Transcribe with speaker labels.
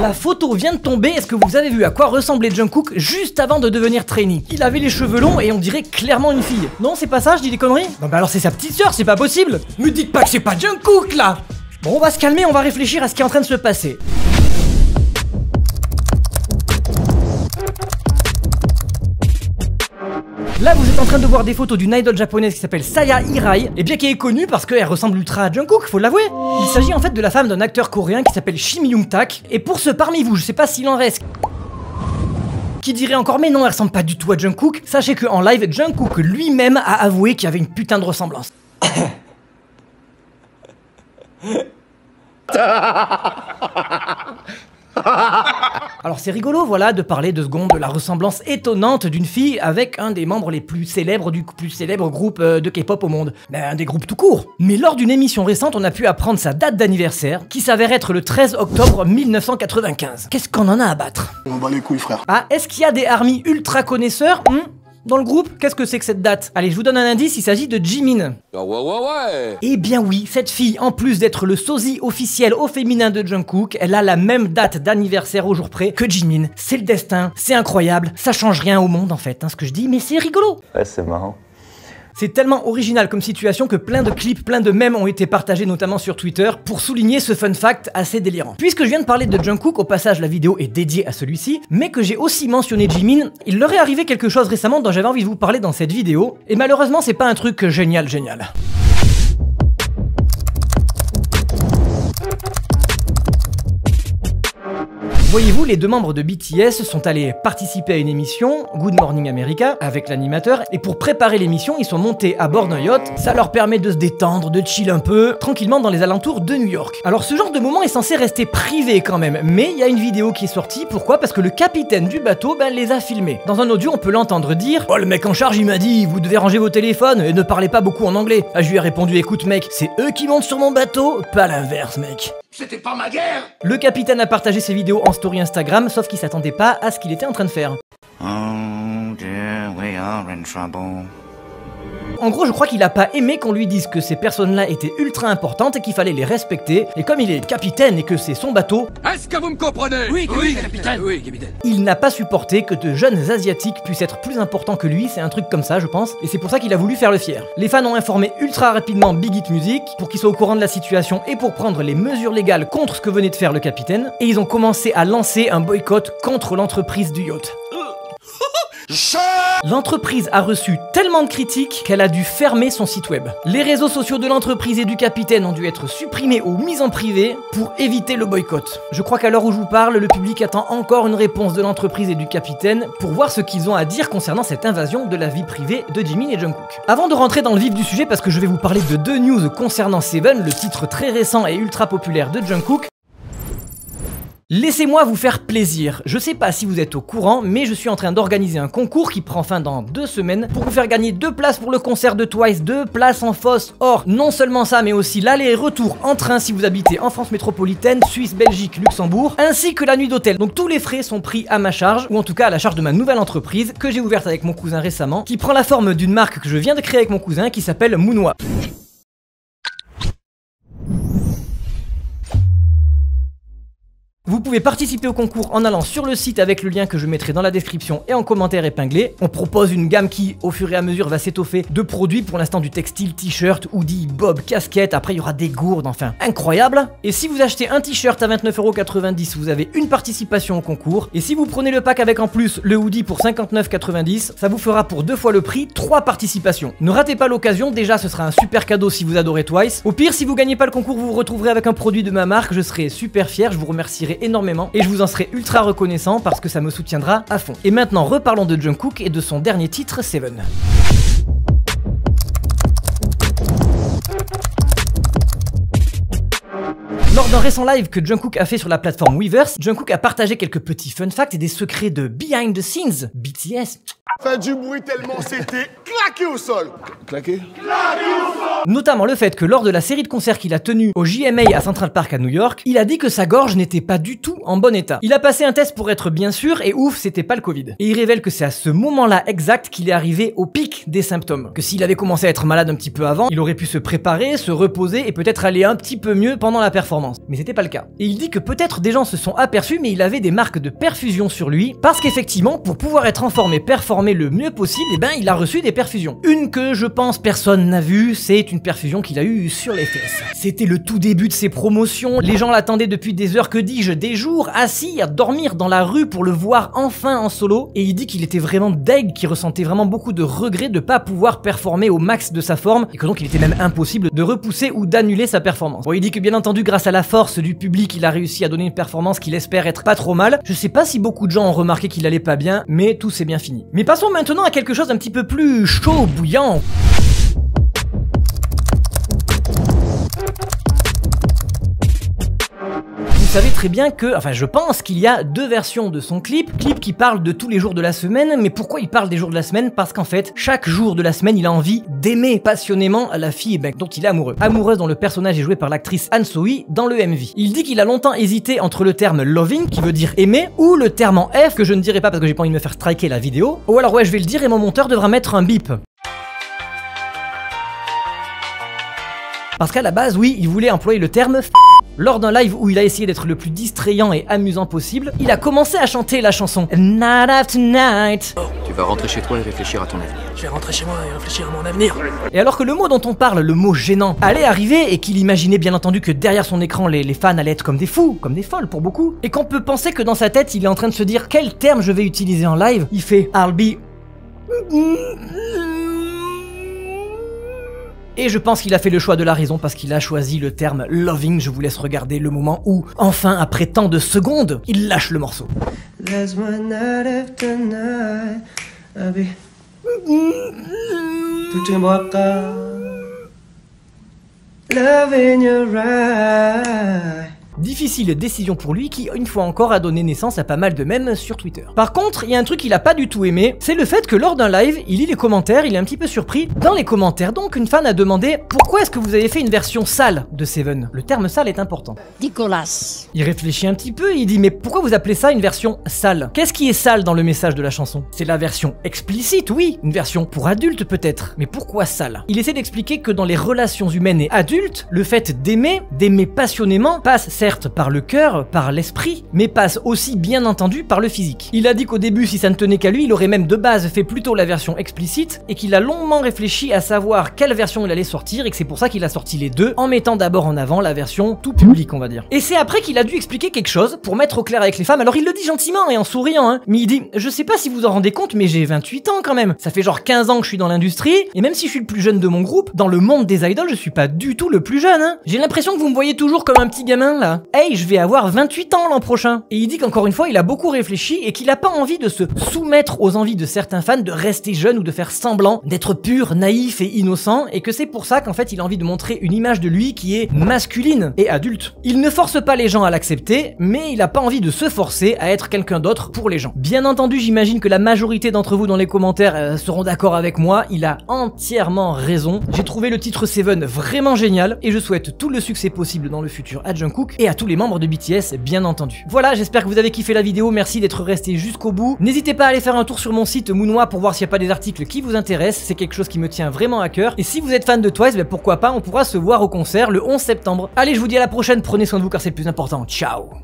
Speaker 1: La photo vient de tomber, est-ce que vous avez vu à quoi ressemblait Jungkook juste avant de devenir trainee? Il avait les cheveux longs et on dirait clairement une fille. Non, c'est pas ça, je dis des conneries? Non bah alors c'est sa petite sœur, c'est pas possible Me dites pas que c'est pas Jungkook là Bon, on va se calmer, on va réfléchir à ce qui est en train de se passer. Là, vous êtes en train de voir des photos d'une idol japonaise qui s'appelle Saya Hirai, et bien qui est connue parce qu'elle ressemble ultra à Jungkook, faut l'avouer. Il s'agit en fait de la femme d'un acteur coréen qui s'appelle Shim Young Tak, et pour ceux parmi vous, je sais pas s'il en reste qui dirait encore mais non elle ressemble pas du tout à Jungkook, sachez que en live Jungkook lui-même a avoué qu'il y avait une putain de ressemblance. Alors c'est rigolo, voilà, de parler deux secondes de la ressemblance étonnante d'une fille avec un des membres les plus célèbres du plus célèbre groupe euh, de K-pop au monde. Ben, un des groupes tout court. Mais lors d'une émission récente, on a pu apprendre sa date d'anniversaire, qui s'avère être le 13 octobre 1995. Qu'est-ce qu'on en a à battre?
Speaker 2: On bat les couilles, frère.
Speaker 1: Ah, est-ce qu'il y a des armies ultra connaisseurs? Hmm dans le groupe, qu'est-ce que c'est que cette date? Allez, je vous donne un indice, il s'agit de Jimin.
Speaker 3: Ah ouais, ouais, ouais.
Speaker 1: Eh bien oui, cette fille, en plus d'être le sosie officiel au féminin de Jungkook, elle a la même date d'anniversaire au jour près que Jimin. C'est le destin, c'est incroyable, ça change rien au monde en fait, hein, ce que je dis, mais c'est rigolo.
Speaker 4: Ouais, c'est marrant.
Speaker 1: C'est tellement original comme situation que plein de clips, plein de mèmes ont été partagés notamment sur Twitter pour souligner ce fun fact assez délirant. Puisque je viens de parler de Jungkook, au passage la vidéo est dédiée à celui-ci, mais que j'ai aussi mentionné Jimin, il leur est arrivé quelque chose récemment dont j'avais envie de vous parler dans cette vidéo, et malheureusement c'est pas un truc génial génial. Voyez-vous, les deux membres de BTS sont allés participer à une émission, Good Morning America, avec l'animateur, et pour préparer l'émission, ils sont montés à bord d'un yacht. Ça leur permet de se détendre, de chill un peu, tranquillement dans les alentours de New York. Alors ce genre de moment est censé rester privé quand même, mais il y a une vidéo qui est sortie, pourquoi? Parce que le capitaine du bateau, ben, les a filmés. Dans un audio, on peut l'entendre dire Oh, le mec en charge, il m'a dit, vous devez ranger vos téléphones et ne parlez pas beaucoup en anglais. Ah, je lui ai répondu Écoute, mec, c'est eux qui montent sur mon bateau, pas l'inverse, mec.
Speaker 2: C'était pas ma guerre
Speaker 1: Le capitaine a partagé ses vidéos en story Instagram, sauf qu'il s'attendait pas à ce qu'il était en train de faire.
Speaker 5: Oh dear, we are in trouble.
Speaker 1: En gros, je crois qu'il a pas aimé qu'on lui dise que ces personnes-là étaient ultra importantes et qu'il fallait les respecter. Et comme il est capitaine et que c'est son bateau,
Speaker 3: Est-ce que vous me comprenez
Speaker 2: Oui, capitaine.
Speaker 3: Oui, capitaine.
Speaker 1: il n'a pas supporté que de jeunes asiatiques puissent être plus importants que lui. C'est un truc comme ça, je pense. Et c'est pour ça qu'il a voulu faire le fier. Les fans ont informé ultra rapidement Big Hit Music pour qu'il soit au courant de la situation et pour prendre les mesures légales contre ce que venait de faire le capitaine. Et ils ont commencé à lancer un boycott contre l'entreprise du yacht. L'entreprise a reçu tellement de critiques qu'elle a dû fermer son site web. Les réseaux sociaux de l'entreprise et du capitaine ont dû être supprimés ou mis en privé pour éviter le boycott. Je crois qu'à l'heure où je vous parle, le public attend encore une réponse de l'entreprise et du capitaine pour voir ce qu'ils ont à dire concernant cette invasion de la vie privée de Jimin et Jungkook. Avant de rentrer dans le vif du sujet, parce que je vais vous parler de deux news concernant Seven, le titre très récent et ultra populaire de Jungkook, Laissez-moi vous faire plaisir. Je sais pas si vous êtes au courant, mais je suis en train d'organiser un concours qui prend fin dans deux semaines pour vous faire gagner deux places pour le concert de Twice, deux places en fosse. Or, non seulement ça, mais aussi l'aller et retour en train si vous habitez en France métropolitaine, Suisse, Belgique, Luxembourg, ainsi que la nuit d'hôtel. Donc tous les frais sont pris à ma charge, ou en tout cas à la charge de ma nouvelle entreprise que j'ai ouverte avec mon cousin récemment, qui prend la forme d'une marque que je viens de créer avec mon cousin qui s'appelle Mounois. Vous pouvez participer au concours en allant sur le site avec le lien que je mettrai dans la description et en commentaire épinglé. On propose une gamme qui, au fur et à mesure, va s'étoffer de produits pour l'instant du textile, t-shirt, hoodie, bob, casquette. Après, il y aura des gourdes, enfin, incroyable. Et si vous achetez un t-shirt à 29,90€, vous avez une participation au concours. Et si vous prenez le pack avec en plus le hoodie pour 59,90€, ça vous fera pour deux fois le prix, trois participations. Ne ratez pas l'occasion, déjà ce sera un super cadeau si vous adorez Twice. Au pire, si vous gagnez pas le concours, vous vous retrouverez avec un produit de ma marque, je serai super fier, je vous remercierai énormément et je vous en serai ultra reconnaissant parce que ça me soutiendra à fond. Et maintenant, reparlons de Jungkook et de son dernier titre, Seven. Lors d'un récent live que Jungkook a fait sur la plateforme Weverse, Jungkook a partagé quelques petits fun facts et des secrets de behind the scenes BTS.
Speaker 2: Fait du bruit tellement c'était claqué au sol. Claqué
Speaker 1: Notamment le fait que lors de la série de concerts qu'il a tenu au JMA à Central Park à New York, il a dit que sa gorge n'était pas du tout en bon état. Il a passé un test pour être bien sûr et ouf, c'était pas le Covid. Et il révèle que c'est à ce moment-là exact qu'il est arrivé au pic des symptômes. Que s'il avait commencé à être malade un petit peu avant, il aurait pu se préparer, se reposer et peut-être aller un petit peu mieux pendant la performance. Mais c'était pas le cas. Et il dit que peut-être des gens se sont aperçus mais il avait des marques de perfusion sur lui parce qu'effectivement, pour pouvoir être en forme et performer le mieux possible, eh ben il a reçu des perfusions. Une que je pense personne n'a vue, c'est une perfusion qu'il a eue sur les fesses. C'était le tout début de ses promotions, les gens l'attendaient depuis des heures, que dis-je, des jours, assis à dormir dans la rue pour le voir enfin en solo, et il dit qu'il était vraiment deg, qu'il ressentait vraiment beaucoup de regrets de pas pouvoir performer au max de sa forme, et que donc il était même impossible de repousser ou d'annuler sa performance. Bon, il dit que bien entendu, grâce à la force du public, il a réussi à donner une performance qu'il espère être pas trop mal. Je sais pas si beaucoup de gens ont remarqué qu'il allait pas bien, mais tout s'est bien fini. Mais passons maintenant à quelque chose d'un petit peu plus chaud, bouillant. Savez très bien que, enfin je pense qu'il y a deux versions de son clip, clip qui parle de tous les jours de la semaine, mais pourquoi il parle des jours de la semaine? Parce qu'en fait, chaque jour de la semaine, il a envie d'aimer passionnément la fille dont il est amoureux. Amoureuse dont le personnage est joué par l'actrice Anne Soi dans le MV. Il dit qu'il a longtemps hésité entre le terme loving, qui veut dire aimer, ou le terme en F, que je ne dirai pas parce que j'ai pas envie de me faire striker la vidéo, ou alors ouais je vais le dire et mon monteur devra mettre un bip. Parce qu'à la base, oui, il voulait employer le terme f lors d'un live où il a essayé d'être le plus distrayant et amusant possible, il a commencé à chanter la chanson Night After Night.
Speaker 4: Tu vas rentrer chez toi et réfléchir à ton avenir.
Speaker 6: Je vais rentrer chez moi et réfléchir à mon avenir.
Speaker 1: Et alors que le mot dont on parle, le mot gênant, allait arriver et qu'il imaginait bien entendu que derrière son écran les, les fans allaient être comme des fous, comme des folles pour beaucoup, et qu'on peut penser que dans sa tête il est en train de se dire quel terme je vais utiliser en live, il fait I'll be et je pense qu'il a fait le choix de la raison parce qu'il a choisi le terme loving. Je vous laisse regarder le moment où, enfin, après tant de secondes, il lâche le morceau.
Speaker 7: Loving your
Speaker 1: Difficile décision pour lui qui, une fois encore, a donné naissance à pas mal de mèmes sur Twitter. Par contre, il y a un truc qu'il a pas du tout aimé, c'est le fait que lors d'un live, il lit les commentaires, il est un petit peu surpris. Dans les commentaires, donc, une fan a demandé pourquoi est-ce que vous avez fait une version sale de Seven? Le terme sale est important.
Speaker 8: Nicolas.
Speaker 1: Il réfléchit un petit peu il dit mais pourquoi vous appelez ça une version sale? Qu'est-ce qui est sale dans le message de la chanson? C'est la version explicite, oui, une version pour adultes peut-être, mais pourquoi sale? Il essaie d'expliquer que dans les relations humaines et adultes, le fait d'aimer, d'aimer passionnément, passe certes par le cœur, par l'esprit, mais passe aussi bien entendu par le physique. Il a dit qu'au début, si ça ne tenait qu'à lui, il aurait même de base fait plutôt la version explicite et qu'il a longuement réfléchi à savoir quelle version il allait sortir et que c'est pour ça qu'il a sorti les deux en mettant d'abord en avant la version tout public, on va dire. Et c'est après qu'il a dû expliquer quelque chose pour mettre au clair avec les femmes. Alors il le dit gentiment et en souriant, hein, mais il dit Je sais pas si vous en rendez compte, mais j'ai 28 ans quand même. Ça fait genre 15 ans que je suis dans l'industrie et même si je suis le plus jeune de mon groupe, dans le monde des idoles, je suis pas du tout le plus jeune. Hein. J'ai l'impression que vous me voyez toujours comme un petit gamin là. Hey, je vais avoir 28 ans l'an prochain. Et il dit qu'encore une fois, il a beaucoup réfléchi et qu'il a pas envie de se soumettre aux envies de certains fans de rester jeune ou de faire semblant d'être pur, naïf et innocent et que c'est pour ça qu'en fait il a envie de montrer une image de lui qui est masculine et adulte. Il ne force pas les gens à l'accepter, mais il a pas envie de se forcer à être quelqu'un d'autre pour les gens. Bien entendu, j'imagine que la majorité d'entre vous dans les commentaires euh, seront d'accord avec moi, il a entièrement raison. J'ai trouvé le titre Seven vraiment génial et je souhaite tout le succès possible dans le futur à Jungkook et à tous les membres de BTS bien entendu. Voilà, j'espère que vous avez kiffé la vidéo, merci d'être resté jusqu'au bout. N'hésitez pas à aller faire un tour sur mon site Moonwa pour voir s'il n'y a pas des articles qui vous intéressent, c'est quelque chose qui me tient vraiment à cœur. Et si vous êtes fan de Twice, ben pourquoi pas, on pourra se voir au concert le 11 septembre. Allez, je vous dis à la prochaine, prenez soin de vous car c'est le plus important. Ciao